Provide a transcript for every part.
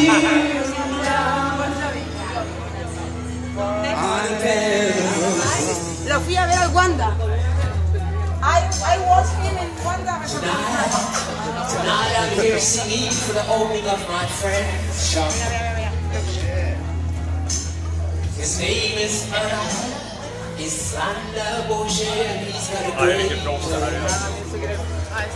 Lo fui a ver al Wanda. I, I watched him in Wanda. Tonight I'm here singing for the opening of my friend's shop. His name is Earl. He's under bullshit and he's got a great ah,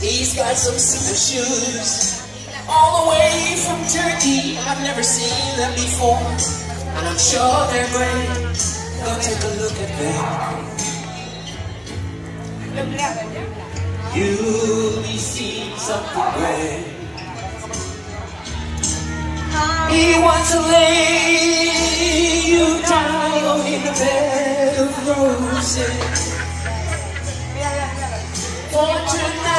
He's got some super shoes all the way from Turkey. I've never seen them before, and I'm sure they're great. Go take a look at them. You'll be seeing something great. He wants to lay you down in a bed of roses. For tonight,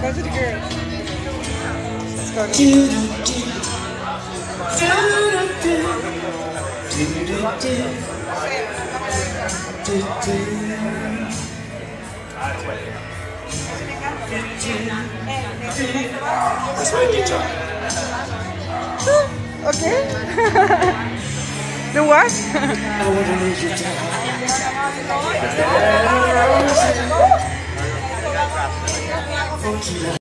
Go to the girls. Let's go to Do do That's my guitar. Okay. the what? I wanna lose your time.